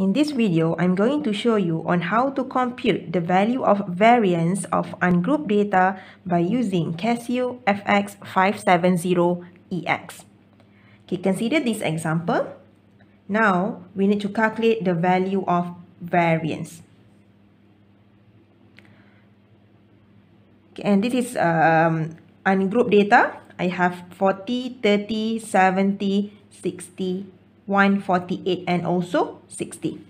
In this video, I'm going to show you on how to compute the value of variance of ungrouped data by using Casio FX570EX. Okay, consider this example. Now, we need to calculate the value of variance. Okay, and this is um, ungrouped data. I have 40, 30, 70, 60, 148 and also 60.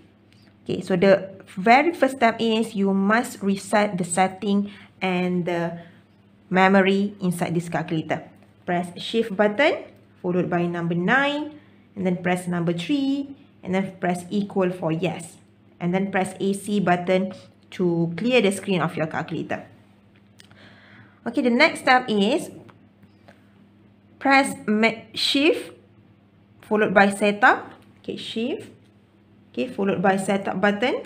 Okay, so the very first step is you must reset the setting and the memory inside this calculator. Press shift button followed by number 9 and then press number 3 and then press equal for yes. And then press AC button to clear the screen of your calculator. Okay, the next step is press shift followed by setup. Okay, shift. Okay, followed by setup button.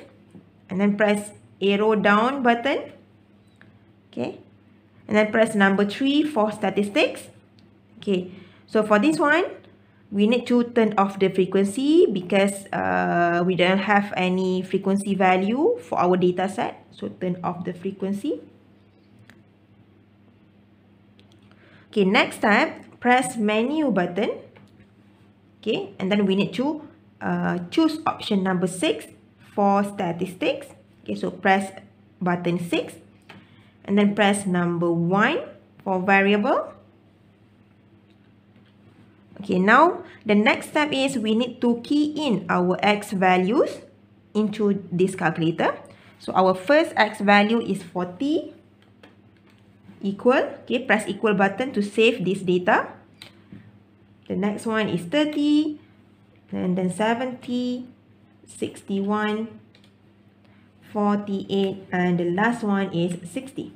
And then press arrow down button. Okay. And then press number 3 for statistics. Okay. So for this one, we need to turn off the frequency because uh, we don't have any frequency value for our data set. So turn off the frequency. Okay, next step, press menu button okay? And then we need to uh, choose option number six for statistics. Okay so press button six. And then press number one for variable. Okay now the next step is we need to key in our x values into this calculator. So our first x value is 40 equal. Okay press equal button to save this data the next one is 30, and then 70, 61, 48, and the last one is 60.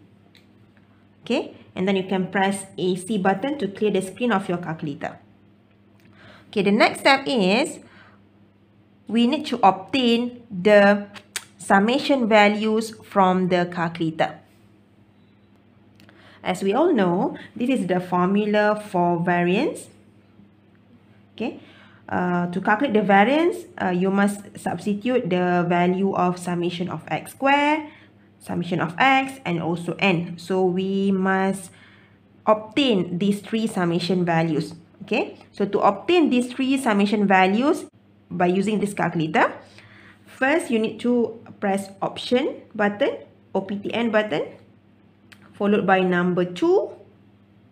Okay, and then you can press AC button to clear the screen of your calculator. Okay, the next step is we need to obtain the summation values from the calculator. As we all know, this is the formula for variance okay? Uh, to calculate the variance uh, you must substitute the value of summation of x square summation of x and also n. So we must obtain these three summation values okay? So to obtain these three summation values by using this calculator first you need to press option button optn button followed by number 2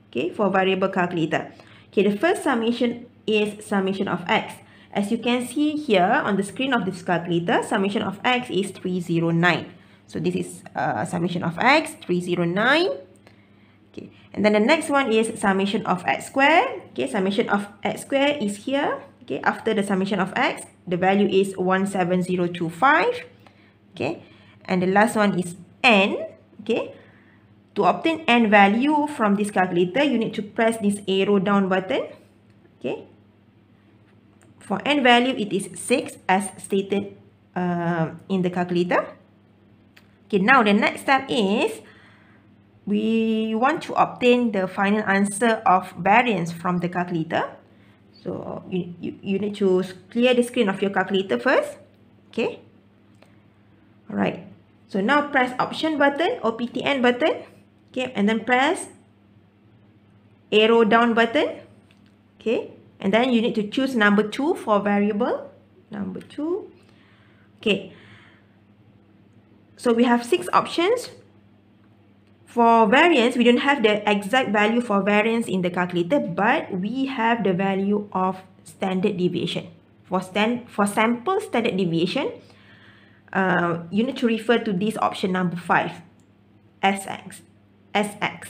okay for variable calculator. Okay the first summation is summation of x. As you can see here on the screen of this calculator, summation of x is 309. So this is uh, summation of x, 309. Okay, and then the next one is summation of x square. Okay, summation of x square is here. Okay, after the summation of x, the value is 17025. Okay, and the last one is n. Okay, to obtain n value from this calculator, you need to press this arrow down button. Okay, for n value, it is 6 as stated uh, in the calculator. Okay, now the next step is we want to obtain the final answer of variance from the calculator. So you, you, you need to clear the screen of your calculator first. Okay. Alright. So now press option button optn button. Okay, and then press arrow down button. Okay. And then you need to choose number 2 for variable. Number 2. Okay. So we have six options. For variance, we don't have the exact value for variance in the calculator, but we have the value of standard deviation. For, stand, for sample standard deviation, uh, you need to refer to this option number 5, SX. SX.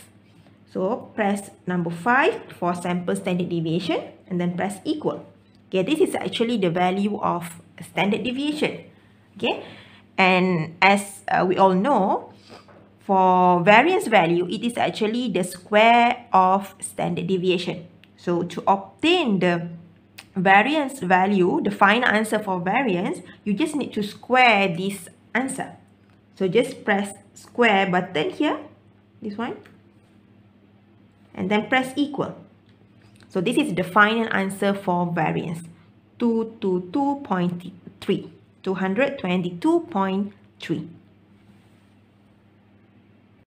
So press number 5 for sample standard deviation and then press equal. Okay, this is actually the value of standard deviation. Okay, and as uh, we all know, for variance value, it is actually the square of standard deviation. So to obtain the variance value, the final answer for variance, you just need to square this answer. So just press square button here, this one, and then press equal. So this is the final answer for variance. 222.3. 222.3.